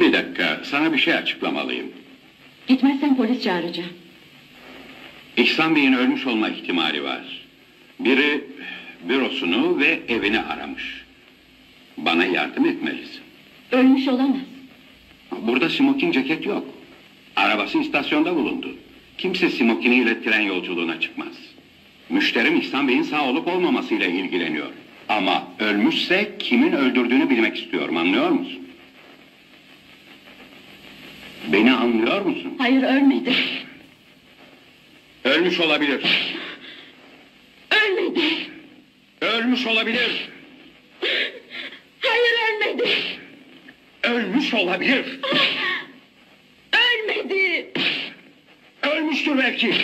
Bir dakika, sana bir şey açıklamalıyım. Gitmezsen polis çağıracağım. İhsan Bey'in ölmüş olma ihtimali var. Biri bürosunu ve evini aramış. Bana yardım etmelisin. Ölmüş olamaz. Burada smoking ceket yok. Arabası istasyonda bulundu. Kimse smokiniyle tren yolculuğuna çıkmaz. Müşterim İhsan Bey'in sağ olup olmamasıyla ilgileniyor. Ama ölmüşse kimin öldürdüğünü bilmek istiyorum, anlıyor musun? Beni anlıyor musun? Hayır ölmedi. Ölmüş olabilir. Ölmedi. Ölmüş olabilir. Hayır ölmedi. Ölmüş olabilir. Ölmedi. Ölmüştür belki.